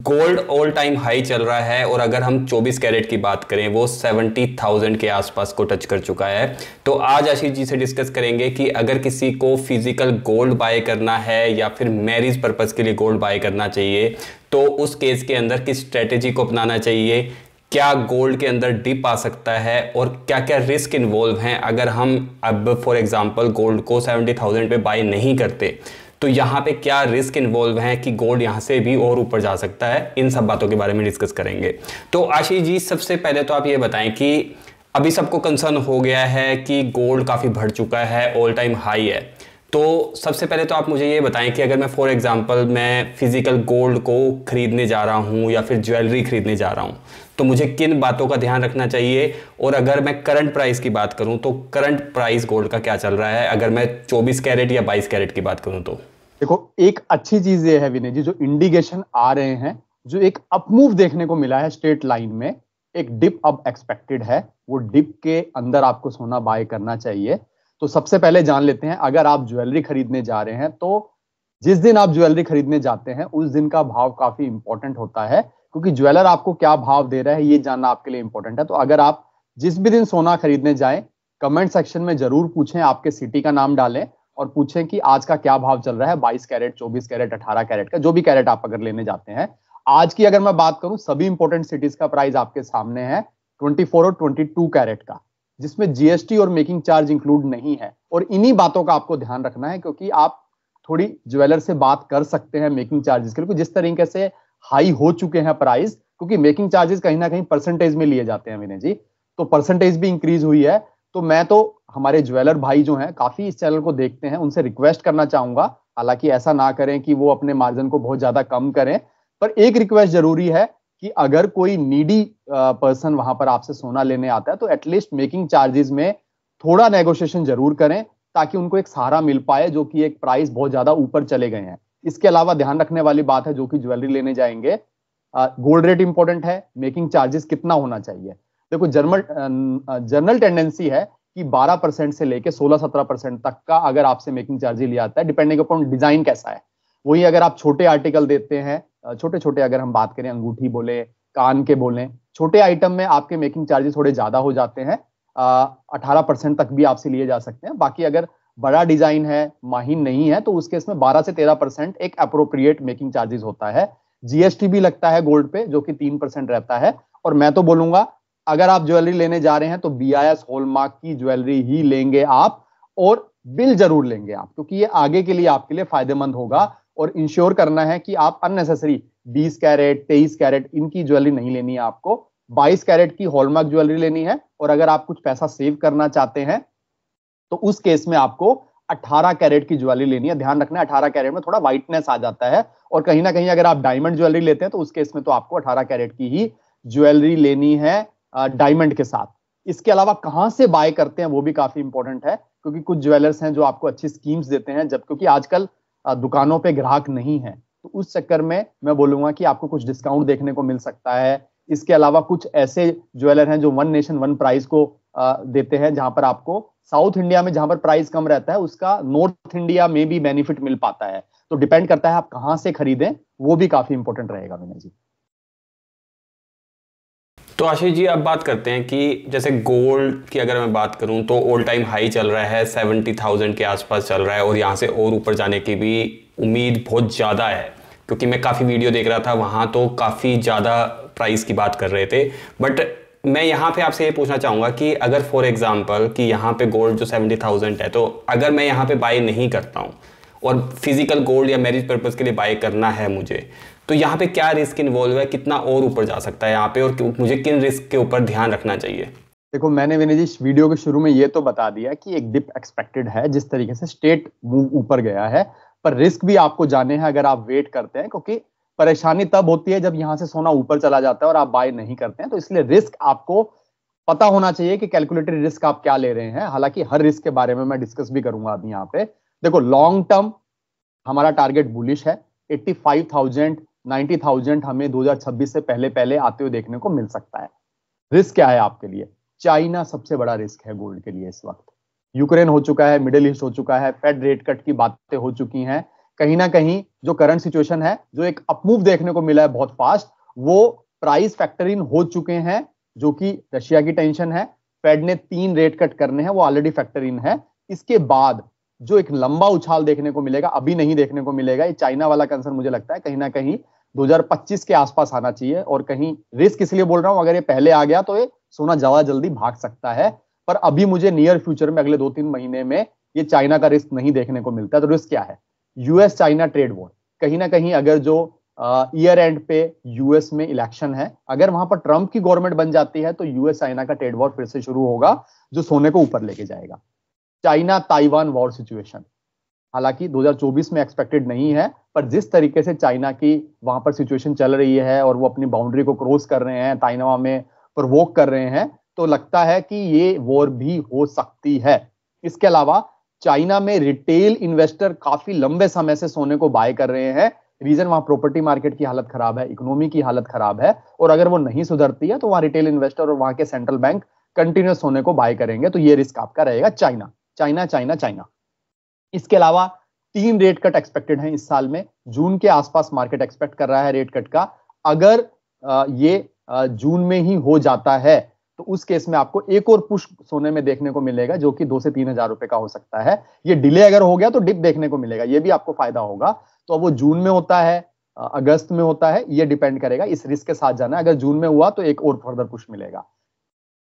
Gold all time high चल रहा है और अगर हम 24 कैरेट की बात करें वो 70,000 के आसपास को टच कर चुका है। तो आज आशीष जी से डिस्कस करेंगे कि अगर किसी को फ़िज़िकल गोल्ड बाय करना है या फिर मैरिज पर्पज़ के लिए गोल्ड बाय करना चाहिए तो उस केस के अंदर किस स्ट्रेटेजी को अपनाना चाहिए क्या गोल्ड के अंदर डिप आ सकता है और क्या क्या रिस्क इन्वॉल्व हैं। अगर हम अब फॉर एग्जांपल गोल्ड को 70,000 पे बाय नहीं करते तो यहाँ पे क्या रिस्क इन्वॉल्व है कि गोल्ड यहाँ से भी और ऊपर जा सकता है? इन सब बातों के बारे में डिस्कस करेंगे। तो आशीष जी, सबसे पहले तो आप ये बताएँ कि अभी सबको कंसर्न हो गया है कि गोल्ड काफ़ी बढ़ चुका है ऑल टाइम हाई है। तो सबसे पहले तो आप मुझे ये बताएँ कि अगर मैं फॉर एग्जांपल मैं फ़िज़िकल गोल्ड को ख़रीदने जा रहा हूँ या फिर ज्वेलरी ख़रीदने जा रहा हूँ तो मुझे किन बातों का ध्यान रखना चाहिए? और अगर मैं करंट प्राइस की बात करूँ तो करंट प्राइस गोल्ड का क्या चल रहा है? अगर मैं 24 कैरेट या 22 कैरेट की बात करूँ तो। देखो, एक अच्छी चीज़ ये है विनय जी, जो इंडिकेशन आ रहे हैं, जो एक अपमूव देखने को मिला है स्ट्रेट लाइन में, एक डिप अब एक्सपेक्टेड है, वो डिप के अंदर आपको सोना बाय करना चाहिए। तो सबसे पहले जान लेते हैं, अगर आप ज्वेलरी खरीदने जा रहे हैं तो जिस दिन आप ज्वेलरी खरीदने जाते हैं, उस दिन का भाव काफ़ी इंपॉर्टेंट होता है, क्योंकि ज्वेलर आपको क्या भाव दे रहा है, ये जानना आपके लिए इंपॉर्टेंट है। तो अगर आप जिस भी दिन सोना खरीदने जाए कमेंट सेक्शन में ज़रूर पूछें, आपके सिटी का नाम डालें और पूछें कि आज का क्या भाव चल रहा है? 22 कैरेट 24 कैरेट 18 कैरेट का, जो भी कैरेट आप अगर लेने जाते हैं। आज की अगर मैं बात करूँ, सभी इंपोर्टेंट सिटीज़ का प्राइस आपके सामने है 24 और 22 कैरेट का, जिसमें जीएसटी और मेकिंग चार्ज इंक्लूड नहीं है। और इन्हीं बातों का आपको ध्यान रखना है, क्योंकि आप थोड़ी ज्वेलर से बात कर सकते हैं मेकिंग चार्जेस के लिए। जिस तरीके से हाई हो चुके हैं प्राइस क्योंकि मेकिंग चार्जेस कहीं ना कहीं परसेंटेज में लिए जाते हैं, विनय जी। तो परसेंटेज भी इंक्रीज हुई है। तो मैं तो हमारे ज्वेलर भाई जो हैं, काफ़ी इस चैनल को देखते हैं, उनसे रिक्वेस्ट करना चाहूँगा। हालाँकि ऐसा ना करें कि वो अपने मार्जिन को बहुत ज़्यादा कम करें। पर एक रिक्वेस्ट ज़रूरी है कि अगर कोई नीडी पर्सन वहाँ पर आपसे सोना लेने आता है तो एटलीस्ट मेकिंग चार्जेस में थोड़ा नेगोशिएशन ज़रूर करें, ताकि उनको एक सहारा मिल पाए, जो कि एक प्राइस बहुत ज़्यादा ऊपर चले गए हैं। इसके अलावा ध्यान रखने वाली बात है, जो कि ज्वेलरी लेने जाएँगे गोल्ड रेट इंपॉर्टेंट है मेकिंग चार्जेस कितना होना चाहिए। देखो जर्मल जनरल टेंडेंसी है कि 12 परसेंट से लेके 16-17 परसेंट तक का अगर आपसे मेकिंग चार्ज लिया जाता है डिपेंडिंग अपॉन डिज़ाइन कैसा है। वही अगर आप छोटे आर्टिकल देते हैं छोटे छोटे अगर हम बात करें, अंगूठी बोले, कान के बोले, छोटे आइटम में आपके मेकिंग चार्जेस थोड़े ज़्यादा हो जाते हैं अठारह परसेंट तक भी आपसे लिए जा सकते हैं। बाकी अगर बड़ा डिज़ाइन है, माहिन नहीं है तो उस केस में 12 से 13 परसेंट एक अप्रोप्रिएट मेकिंग चार्जेस होता है। जीएसटी भी लगता है गोल्ड पे, जो कि तीन परसेंट रहता है। और मैं तो बोलूँगा अगर आप ज्वेलरी लेने जा रहे हैं तो बी आई एस हॉलमार्क की ज्वेलरी ही लेंगे आप और बिल ज़रूर लेंगे आप, क्योंकि ये आगे के लिए आपके लिए फ़ायदेमंद होगा और इंश्योर करना है कि आप अननेसेसरी 20 कैरेट 23 कैरेट इनकी ज्वेलरी नहीं लेनी है आपको। 22 कैरेट की हॉलमार्क ज्वेलरी लेनी है और अगर आप कुछ पैसा सेव करना चाहते हैं तो उस केस में आपको 18 कैरेट की ज्वेलरी लेनी है। ध्यान रखना है 18 कैरेट में थोड़ा व्हाइटनेस आ जाता है और कहीं ना कहीं अगर आप डायमंड ज्वेलरी लेते हैं तो उस केस में तो आपको 18 कैरेट की ही ज्वेलरी लेनी है। डायमंड के साथ। इसके अलावा कहाँ से बाय करते हैं वो भी काफ़ी इंपॉर्टेंट है, क्योंकि कुछ ज्वेलर्स हैं जो आपको अच्छी स्कीम्स देते हैं, जब क्योंकि आजकल दुकानों पे ग्राहक नहीं है। तो उस चक्कर में मैं बोलूँगा कि आपको कुछ डिस्काउंट देखने को मिल सकता है। इसके अलावा कुछ ऐसे ज्वेलर हैं जो वन नेशन वन प्राइस को देते हैं, जहाँ पर आपको साउथ इंडिया में जहाँ पर प्राइस कम रहता है, उसका नॉर्थ इंडिया में भी बेनिफिट मिल पाता है। तो डिपेंड करता है आप कहाँ से खरीदें, वो भी काफ़ी इंपॉर्टेंट रहेगा विनय जी। तो आशीष जी, अब बात करते हैं कि जैसे गोल्ड की अगर मैं बात करूँ तो ऑल टाइम हाई चल रहा है सेवेंटी थाउज़ेंड के आसपास चल रहा है और यहाँ से और ऊपर जाने की भी उम्मीद बहुत ज़्यादा है। क्योंकि मैं काफ़ी वीडियो देख रहा था, वहाँ तो काफ़ी ज़्यादा प्राइस की बात कर रहे थे। बट मैं यहाँ पे आपसे ये पूछना चाहूँगा कि अगर फॉर एग्जांपल कि यहाँ पे गोल्ड जो सेवेंटी थाउज़ेंड है तो अगर मैं यहाँ पे बाई नहीं करता हूँ और फ़िज़िकल गोल्ड या मैरिज पर्पज़ के लिए बाय करना है मुझे। तो यहाँ पे क्या रिस्क इन्वॉल्व है? कितना और ऊपर जा सकता है यहाँ पे? और मुझे किन रिस्क के ऊपर ध्यान रखना चाहिए? देखो, मैंने विनय जी वीडियो के शुरू में ये तो बता दिया कि एक डिप एक्सपेक्टेड है, जिस तरीके से स्टेट मूव ऊपर गया है। पर रिस्क भी आपको जाने हैं अगर आप वेट करते हैं, क्योंकि परेशानी तब होती है जब यहाँ से सोना ऊपर चला जाता है और आप बाय नहीं करते हैं। तो इसलिए रिस्क आपको पता होना चाहिए कि कैलकुलेटेड रिस्क आप क्या ले रहे हैं। हालाँकि हर रिस्क के बारे में मैं डिस्कस भी करूँगा अभी यहाँ पे। देखो लॉन्ग टर्म हमारा टारगेट बुलिश है। 85,000 नाइन्टी थाउज़ेंड हमें 2026 से पहले पहले आते हुए देखने को मिल सकता है। रिस्क क्या है आपके लिए? चाइना सबसे बड़ा रिस्क है गोल्ड के लिए इस वक्त। यूक्रेन हो चुका है मिडिल ईस्ट हो चुका है फेड रेट कट की बातें हो चुकी हैं। कहीं ना कहीं जो करंट सिचुएशन है जो एक अपमूव देखने को मिला है बहुत फास्ट वो प्राइस फैक्टर इन हो चुके हैं जो कि रशिया की टेंशन है। फेड ने तीन रेट कट करने हैं वो ऑलरेडी फैक्टर इन है। इसके बाद जो एक लंबा उछाल देखने को मिलेगा, अभी नहीं देखने को मिलेगा, ये चाइना वाला कंसर्न मुझे लगता है, कहीं ना कहीं 2025 के आसपास आना चाहिए और कहीं रिस्क इसलिए बोल रहा हूँ, अगर ये पहले आ गया तो ये सोना ज़्यादा जल्दी भाग सकता है, पर अभी मुझे नियर फ्यूचर में अगले दो तीन महीने में ये चाइना का रिस्क नहीं देखने को मिलता तो रिस्क क्या है? यूएस चाइना ट्रेड वॉर कहीं ना कहीं अगर जो ईयर एंड पे यूएस में इलेक्शन है, अगर वहाँ पर ट्रंप की गवर्नमेंट बन जाती है तो यूएस चाइना का ट्रेड वॉर फिर से शुरू होगा, जो सोने को ऊपर लेके जाएगा। China Taiwan war situation. हालाँकि 2024 में एक्सपेक्टेड नहीं है, पर जिस तरीके से चाइना की वहाँ पर सिचुएशन चल रही है और वो अपनी बाउंड्री को क्रॉस कर रहे हैं ताइनवा में प्रवोक कर रहे हैं तो लगता है कि ये वॉर भी हो सकती है। इसके अलावा चाइना में रिटेल इन्वेस्टर काफ़ी लंबे समय से सोने को बाय कर रहे हैं। रीजन वहाँ प्रॉपर्टी मार्केट की हालत खराब है इकोनॉमी की हालत खराब है, और अगर वो नहीं सुधरती है तो वहाँ रिटेल इन्वेस्टर और वहाँ के सेंट्रल बैंक कंटिन्यूस सोने को बाय करेंगे तो ये रिस्क आपका रहेगा चाइना। China China China. इसके अलावा तीन रेट कट एक्सपेक्टेड है इस साल में। जून के आसपास मार्केट एक्सपेक्ट कर रहा है रेट कट का। अगर ये जून में ही हो जाता है तो उस केस में आपको एक और पुश सोने में देखने को मिलेगा, जो कि दो से तीन हज़ार रुपए का हो सकता है। ये डिले अगर हो गया तो डिप देखने को मिलेगा। ये भी आपको फ़ायदा होगा। तो वो जून में होता है अगस्त में होता है, ये डिपेंड करेगा। इस रिस्क के साथ जाना अगर जून में हुआ तो एक और फर्दर पुश मिलेगा।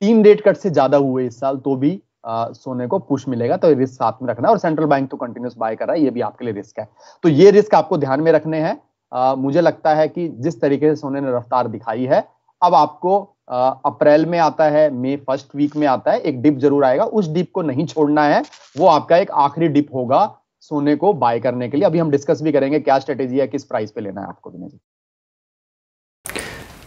तीन रेट कट से ज़्यादा हुए इस साल तो भी सोने को पुश मिलेगा तो रिस्क साथ में रखना और सेंट्रल बैंक तो कंटिन्यूस बाय कर रहा है, ये भी आपके लिए रिस्क है। तो ये रिस्क आपको ध्यान में रखने हैं। मुझे लगता है कि जिस तरीके से सोने ने रफ्तार दिखाई है, अब आपको अप्रैल में आता है, मई फ़र्स्ट वीक में आता है, एक डिप ज़रूर आएगा, उस डिप को नहीं छोड़ना है, वो आपका एक आखिरी डिप होगा सोने को बाय करने के लिए। अभी हम डिस्कस भी करेंगे क्या स्ट्रेटेजी है, किस प्राइस पे लेना है आपको, विनय जी।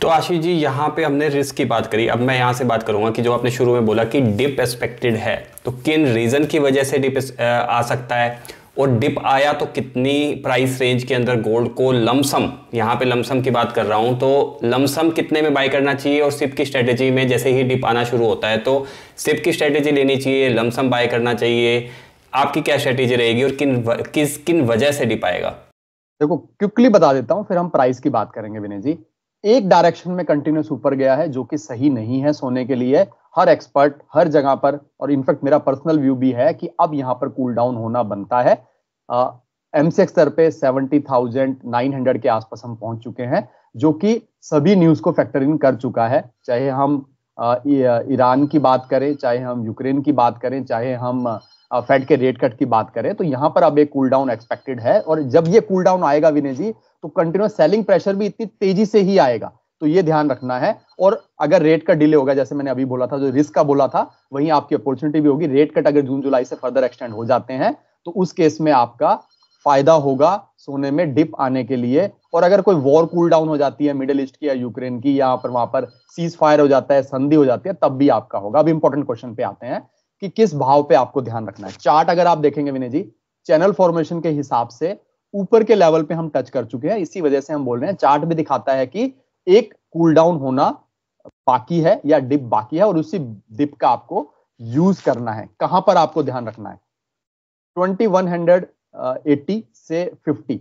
तो आशीष जी, यहाँ पे हमने रिस्क की बात करी। अब मैं यहाँ से बात करूँगा कि जो आपने शुरू में बोला कि डिप एक्सपेक्टेड है तो किन रीजन की वजह से डिप आ सकता है? और डिप आया तो कितनी प्राइस रेंज के अंदर गोल्ड को लमसम यहाँ पे लमसम की बात कर रहा हूँ तो लमसम कितने में बाय करना चाहिए और सिप की स्ट्रेटेजी में जैसे ही डिप आना शुरू होता है तो सिप की स्ट्रेटेजी लेनी चाहिए लमसम बाय करना चाहिए। आपकी क्या स्ट्रेटेजी रहेगी और किन किस, किन वजह से डिप आएगा? देखो क्विकली बता देता हूँ, फिर हम प्राइस की बात करेंगे विनय जी। एक डायरेक्शन में कंटिन्यूस ऊपर गया है, जो कि सही नहीं है सोने के लिए। हर एक्सपर्ट हर जगह पर, और इनफैक्ट मेरा पर्सनल व्यू भी है कि अब यहाँ पर कूल डाउन होना बनता है। एमसीएक्स स्तर पे सेवेंटी थाउज़ेंड नाइन हंड्रेड के आसपास हम पहुँच चुके हैं, जो कि सभी न्यूज़ को फैक्टर इन कर चुका है। चाहे हम ईरान की बात करें, चाहे हम यूक्रेन की बात करें, चाहे हम फेड के रेट कट की बात करें तो यहाँ पर अब एक कूल डाउन एक्सपेक्टेड है और जब ये कूल डाउन आएगा विनय जी तो कंटिन्यूस सेलिंग प्रेशर भी इतनी तेज़ी से ही आएगा। तो ये ध्यान रखना है और अगर रेट का डिले होगा जैसे मैंने अभी बोला था, जो रिस्क का बोला था, वहीं आपकी अपॉर्चुनिटी भी होगी। रेट कट अगर जून जुलाई से फर्दर एक्सटेंड हो जाते हैं तो उस केस में आपका फ़ायदा होगा सोने में डिप आने के लिए। और अगर कोई वॉर कूल डाउन हो जाती है मिडिल ईस्ट की या यूक्रेन की या पर वहाँ पर सीज फायर हो जाता है, संधि हो जाती है, तब भी आपका होगा। अब इंपॉर्टेंट क्वेश्चन पे आते हैं। कि किस भाव पे आपको ध्यान रखना है। चार्ट अगर आप देखेंगे विनय जी, चैनल फॉर्मेशन के हिसाब से ऊपर के लेवल पे हम टच कर चुके हैं, इसी वजह से हम बोल रहे हैं, चार्ट भी दिखाता है कि एक कूल डाउन होना बाकी है या डिप बाकी है और उसी डिप का आपको यूज़ करना है। कहाँ पर आपको ध्यान रखना है? ट्वेंटी वन हंड्रेड एट्टी से फिफ्टी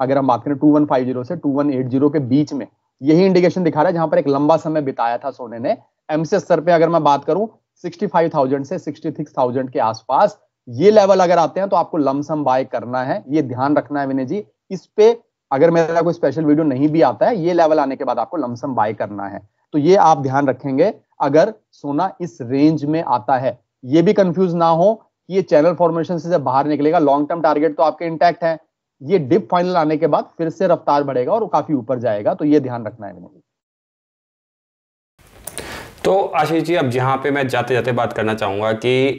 अगर हम बात करें टू वन फाइव ज़ीरो से टू वन एट ज़ीरो के बीच में, यही इंडिकेशन दिखा रहा है जहाँ पर एक लंबा समय बिताया था सोने ने। एमसीएस स्तर पे अगर मैं बात करूँ 65,000 से 66,000 के आसपास ये लेवल अगर आते हैं तो आपको लमसम बाय करना है। ये ध्यान रखना है विनय जी इस पे अगर मेरा कोई स्पेशल वीडियो नहीं भी आता है ये लेवल आने के बाद आपको लमसम बाय करना है। तो ये आप ध्यान रखेंगे अगर सोना इस रेंज में आता है ये भी कंफ्यूज ना हो कि ये चैनल फॉर्मेशन से जब बाहर निकलेगा लॉन्ग टर्म टारगेट तो आपके इंटैक्ट है। ये डिप फाइनल आने के बाद फिर से रफ्तार बढ़ेगा और काफ़ी ऊपर जाएगा तो ये ध्यान रखना है जी। तो आशीष जी, अब जहाँ पे मैं जाते जाते बात करना चाहूँगा कि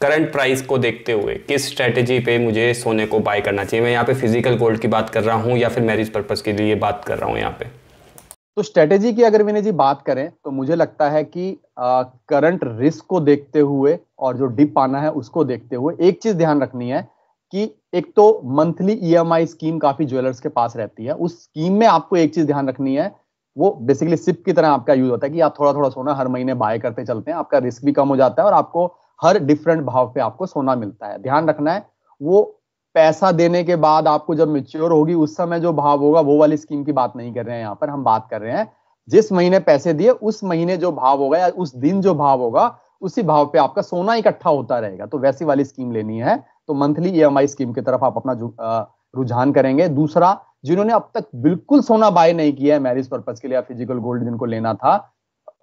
करंट प्राइस को देखते हुए किस स्ट्रेटेजी पे मुझे सोने को बाय करना चाहिए? मैं यहाँ पे फ़िज़िकल गोल्ड की बात कर रहा हूँ या फिर मैरिज पर्पज के लिए बात कर रहा हूँ यहाँ पे? तो स्ट्रेटेजी की अगर विनय जी बात करें तो मुझे लगता है कि करंट रिस्क को देखते हुए और जो डिप आना है उसको देखते हुए एक चीज़ ध्यान रखनी है कि एक तो मंथली ईएमआई स्कीम काफ़ी ज्वेलर्स के पास रहती है। उस स्कीम में आपको एक चीज़ ध्यान रखनी है वो बेसिकली सिप की तरह आपका यूज़ होता है कि आप थोड़ा थोड़ा सोना हर महीने बाय करते चलते हैं, आपका रिस्क भी कम हो जाता है और आपको हर डिफरेंट भाव पे आपको सोना मिलता है। ध्यान रखना है, वो पैसा देने के बाद आपको जब मेच्योर होगी, उस समय जो भाव होगा, वो वाली स्कीम की बात नहीं कर रहे हैं यहाँ पर, हम बात कर रहे हैं। जिस महीने पैसे दिए, उस महीने जो भाव होगा या उस दिन जो भाव होगा, उसी भाव पे आपका सोना इकट्ठा होता रहेगा। तो वैसी वाली स्कीम लेनी है। तो मंथली ईएमआई स्कीम की तरफ़ आप अपना रुझान करेंगे। दूसरा जिन्होंने अब तक बिल्कुल सोना बाय नहीं किया है मैरिज पर्पज के लिए या फ़िज़िकल गोल्ड जिनको लेना था।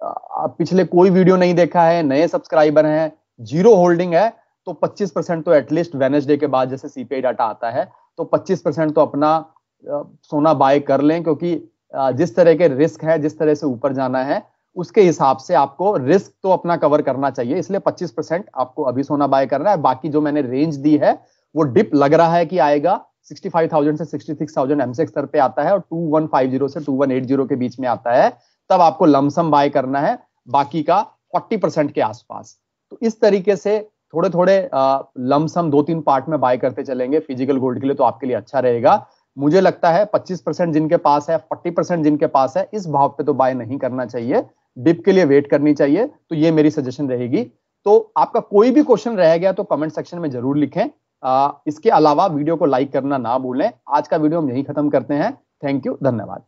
आप पिछले कोई वीडियो नहीं देखा है, नए सब्सक्राइबर हैं ज़ीरो होल्डिंग है तो 25 परसेंट तो एटलीस्ट वेनेसडे के बाद जैसे सीपीआई डाटा आता है तो 25 परसेंट तो अपना सोना बाय कर लें क्योंकि जिस तरह के रिस्क है, जिस तरह से ऊपर जाना है, उसके हिसाब से आपको रिस्क तो अपना कवर करना चाहिए। इसलिए 25 परसेंट आपको अभी सोना बाय करना है। बाकी जो मैंने रेंज दी है, वो डिप लग रहा है कि आएगा। 65,000 से 66,000 एमसेक्स स्तर पे आता है और 2150 से 2180 के बीच में आता है। तब आपको लमसम बाय करना है बाकी का 40 परसेंट के आसपास। तो इस तरीके से थोड़े थोड़े लमसम दो तीन पार्ट में बाय करते चलेंगे। फ़िज़िकल गोल्ड के लिए तो आपके लिए अच्छा रहेगा। मुझे लगता है 25 परसेंट जिनके पास है 40 परसेंट जिनके पास है इस भाव पे तो बाय नहीं करना चाहिए। डिप के लिए वेट करनी चाहिए तो ये मेरी सजेशन रहेगी। तो आपका कोई भी क्वेश्चन रह गया तो कमेंट सेक्शन में ज़रूर लिखें। इसके अलावा वीडियो को लाइक करना ना भूलें। आज का वीडियो हम यही खत्म करते हैं। थैंक यू, धन्यवाद।